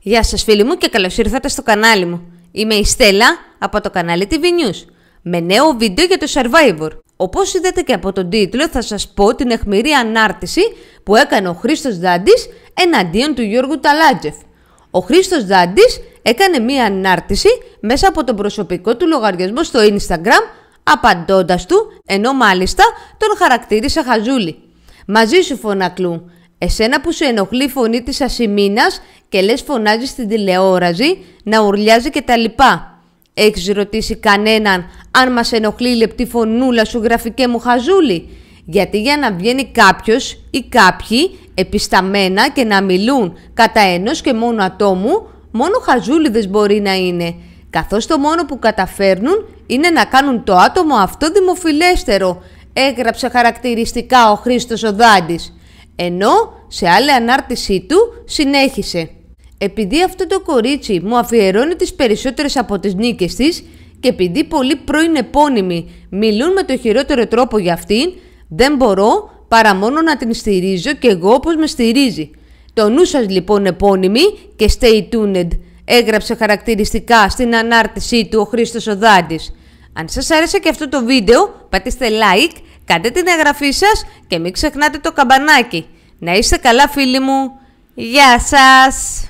Γεια σας φίλοι μου και καλώς ήρθατε στο κανάλι μου. Είμαι η Στέλλα από το κανάλι TV News με νέο βίντεο για το Survivor. Όπως είδατε και από τον τίτλο θα σας πω την αιχμηρή ανάρτηση που έκανε ο Χρήστος Δάντης εναντίον του Γιώργου Ταλάτζεφ. Ο Χρήστος Δάντης έκανε μία ανάρτηση μέσα από τον προσωπικό του λογαριασμό στο Instagram απαντώντας του, ενώ μάλιστα τον χαρακτήρισε χαζούλη. Μαζί σου φωνακλού, Εσένα που σου ενοχλεί η φωνή της ασημίνας και λες φωνάζεις στην τηλεόραση να ουρλιάζει και τα λοιπά. Έχεις ρωτήσει κανέναν αν μας ενοχλεί η λεπτή φωνούλα σου γραφικέ μου χαζούλη; Γιατί για να βγαίνει κάποιος ή κάποιοι επισταμένα και να μιλούν κατά ενός και μόνο ατόμου, μόνο χαζούλιδες μπορεί να είναι. Καθώς το μόνο που καταφέρνουν είναι να κάνουν το άτομο αυτό δημοφιλέστερο, έγραψε χαρακτηριστικά ο Χρήστος ο ενώ σε άλλη ανάρτησή του συνέχισε. Επειδή αυτό το κορίτσι μου αφιερώνει τις περισσότερες από τις νίκες της και επειδή πολλοί πρώην επώνυμοι μιλούν με το χειρότερο τρόπο για αυτήν, δεν μπορώ παρά μόνο να την στηρίζω και εγώ όπως με στηρίζει. Το νου σας λοιπόν επώνυμοι και stay tuned έγραψε χαρακτηριστικά στην ανάρτησή του ο Χρήστος Οδάντης. Αν σας άρεσε και αυτό το βίντεο, πατήστε like Κάντε την εγγραφή σας και μην ξεχνάτε το καμπανάκι. Να είστε καλά φίλοι μου. Γεια σας!